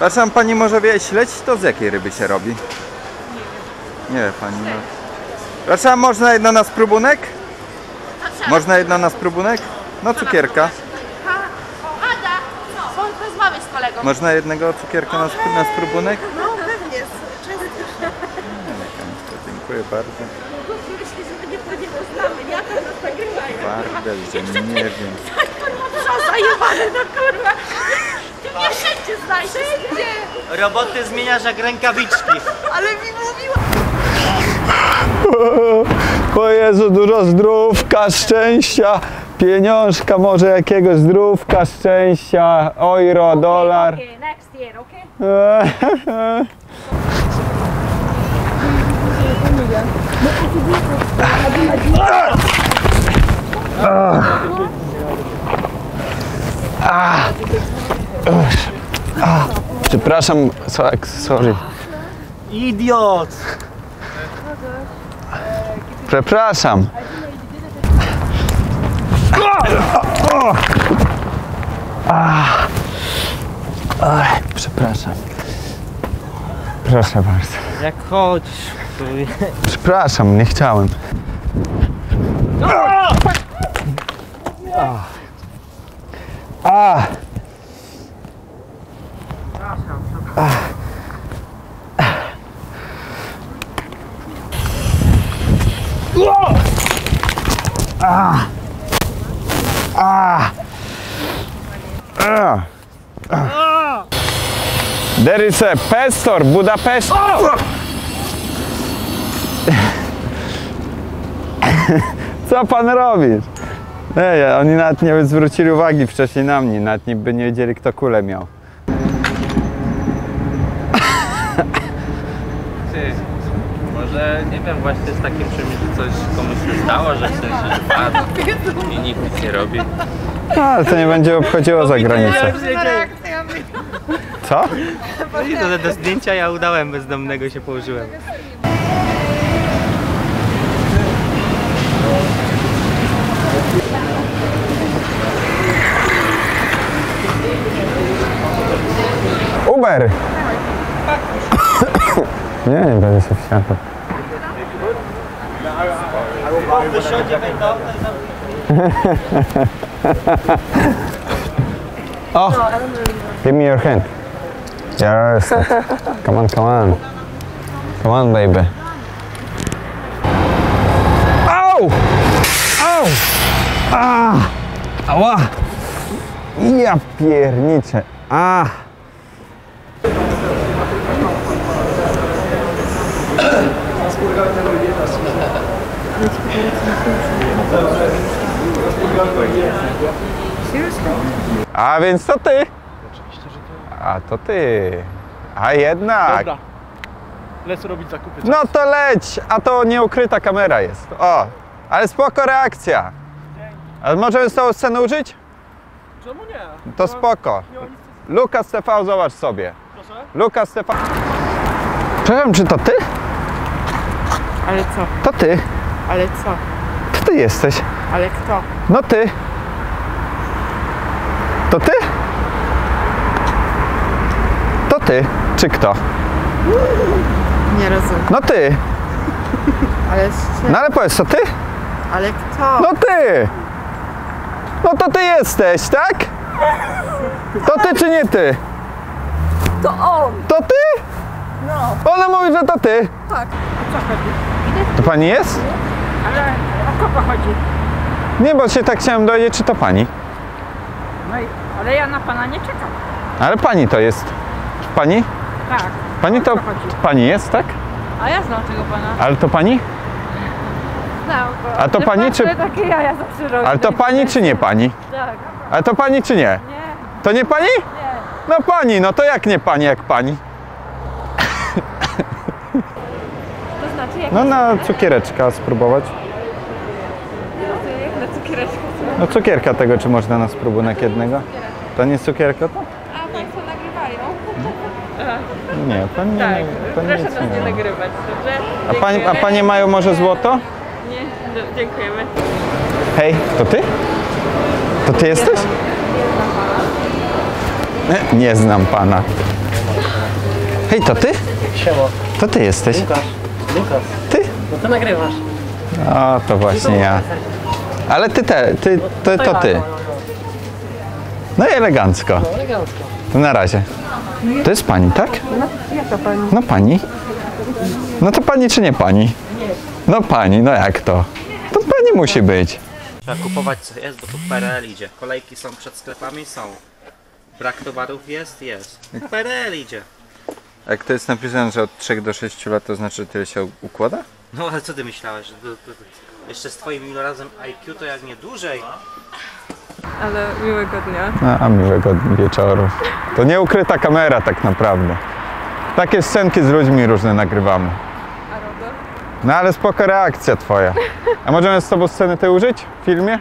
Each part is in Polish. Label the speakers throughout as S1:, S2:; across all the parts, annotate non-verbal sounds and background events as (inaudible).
S1: Przepraszam, pani może wie, śledź to z jakiej ryby się robi? Nie wie pani. No. Przepraszam, można jedno na spróbunek? Można jedno na spróbunek? No cukierka. Można jednego cukierka na, sp- na spróbunek?
S2: No pewnie,
S1: Dziękuję bardzo.
S2: my nie,
S1: wiem.
S2: Co zajebane, no kurwa. Ty mnie wszędzie znajdziesz. Wszędzie.
S3: Roboty zmieniasz jak rękawiczki.
S2: Ale mi mówiła.
S1: O Jezu, dużo zdrówka, szczęścia, pieniążka, może jakiegoś zdrówka, szczęścia, euro, dolar.
S4: Okay, next year, okay? (laughs)
S1: Przepraszam, so- sorry.
S3: Idiot!
S1: Przepraszam. Ach, Przepraszam. Proszę bardzo.
S3: Jak chodzisz?
S1: Przepraszam, nie chciałem. A. There is a pastor, Budapest. (laughs) Co pan robisz? Ej, oni nawet nie zwrócili uwagi wcześniej na mnie, nawet nie, by nie wiedzieli kto kulę miał.
S5: Może nie wiem, właśnie z takim czymś, że coś komuś się stało, że w sensie, że padł i nikt nic nie robi.
S1: No, ale to nie będzie obchodziło za granicę. Co?
S3: I to do zdjęcia ja udałem bezdomnego się położyłem.
S1: Uber! (coughs) Nie, nie będę się wsiadał. Oh, give me your hand. Yes. Come on, come on. Come on, baby. Au! Au! Ah! Ała! Ja pierniczę. Ah! A więc to ty. Oczywiście, że ty. A to ty. A jednak.
S6: Dobra. Lecę robić zakupy.
S1: No to leć, a to nieukryta kamera jest. O, ale spoko reakcja. A możemy z tą scenę użyć?
S6: Czemu nie?
S1: To spoko. Lukas TV, zobacz sobie.
S6: Proszę?
S1: Lukas TV. Przepraszam, czy to ty?
S7: Ale co?
S1: To ty.
S7: Ale co?
S1: To ty jesteś.
S7: Ale kto?
S1: No ty. To ty? To ty. Czy kto?
S7: Nie rozumiem.
S1: No ty.
S7: Ale,
S1: No ale powiedz, to ty?
S7: ale kto?
S1: No ty! No to ty jesteś, tak? To ty czy nie ty?
S2: To on.
S1: To ty? No. Ona mówi, że to ty.
S2: Tak.
S1: To pani jest?
S7: Ale o kogo chodzi?
S1: Nie, bo się tak chciałem dowiedzieć, czy to pani.
S7: No i, ale ja na pana nie czekam.
S1: Ale pani to jest. Pani?
S7: Tak.
S1: Pani to pani jest, tak?
S7: A ja znam tego pana.
S1: Ale to pani?
S7: Znam go.
S1: A to pani czy-
S7: takie jaja zawsze robi.
S1: Ale to pani czy nie pani?
S7: Tak.
S1: Ale to pani czy nie?
S7: Nie.
S1: To nie pani?
S7: Nie.
S1: No pani, no to jak nie pani, jak pani?
S7: To znaczy jak,
S1: No na cukiereczka spróbować. No cukierka tego, czy można na spróbunek jednego? To nie cukierka to?
S7: A państwo nagrywają? (laughs)
S1: Nie, to nie.
S7: Tak.
S1: to
S7: Proszę
S1: nic
S7: nas nie
S1: ma.
S7: nagrywać, dobrze?
S1: A, pani, a panie mają może złoto?
S7: Nie, do, dziękujemy.
S1: Hej, to ty? To ty jesteś? Nie, Nie znam pana. Hej, to ty? To ty jesteś?
S8: Lukas.
S1: Ty?
S8: No to nagrywasz.
S1: O, to właśnie ja. Ale ty te, ty, to, to ty. No i elegancko.
S8: Elegancko.
S1: To na razie. To jest pani, tak?
S7: No, jaka pani?
S1: No pani. No to pani czy nie pani? No pani, no jak to? To pani musi być.
S5: Trzeba kupować co jest, bo tu PRL idzie. Kolejki są przed sklepami? Są. Brak towarów jest? Jest. PRL idzie.
S1: Jak to jest napisane, że od 3 do 6 lat, to znaczy tyle się układa?
S5: No ale co ty myślałeś? że to- to- to- Jeszcze z twoim ilorazem IQ to jak nie dłużej.
S7: Ale miłego dnia.
S1: No, a miłego wieczoru. To nie ukryta kamera tak naprawdę. Takie scenki z ludźmi różne nagrywamy.
S7: A RODO?
S1: No ale spoko reakcja twoja. A możemy z tobą sceny tej użyć w filmie?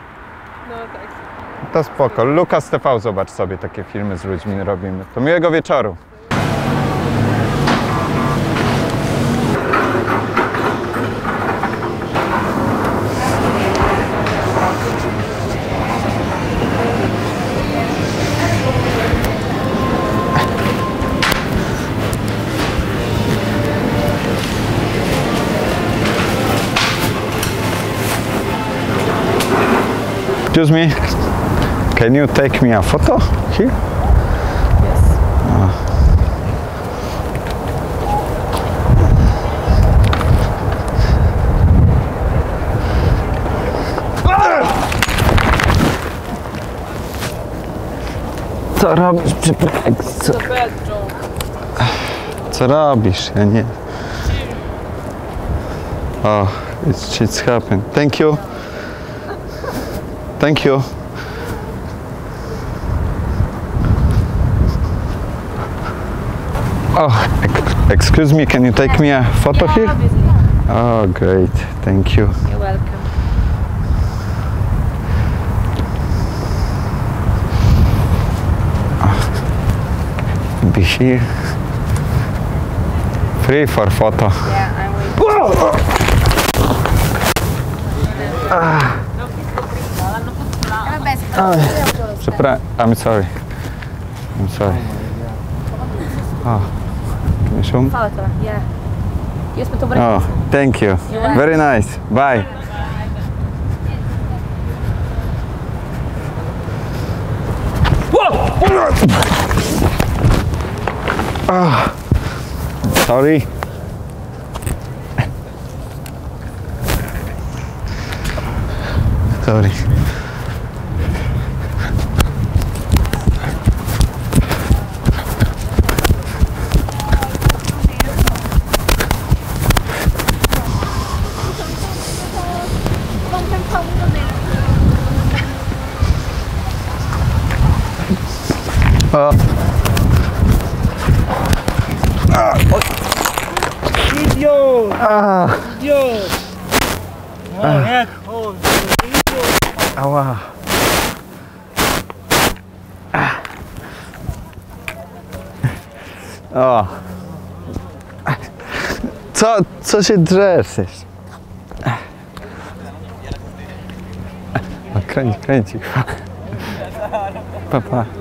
S7: No tak.
S1: To spoko. Lukas TV, zobacz sobie, takie filmy z ludźmi robimy. To miłego wieczoru. Excuse me. Can you take me a photo here? Co robisz? Przepraszam. Co, co robisz? Ja nie. Oh, it's, it's happened. Thank you. Thank you. Oh, excuse me, can you take me a photo here? Oh, great. Thank you.
S7: You're welcome.
S1: Ah, be here. Free for photo.
S7: Yeah, I'm waiting.
S1: Przepraszam. I'm sorry. I'm sorry. Oh. Can you show me?
S7: Yeah.
S1: Oh, thank you. Very nice. Bye. Ah, sorry. Sorry. O.
S6: Idiot!
S1: Ah,
S6: Idiot! Jak? O,
S1: ała. O. Co, co się drzesz? jeszcze? O, kręci, kręci. Pa, pa.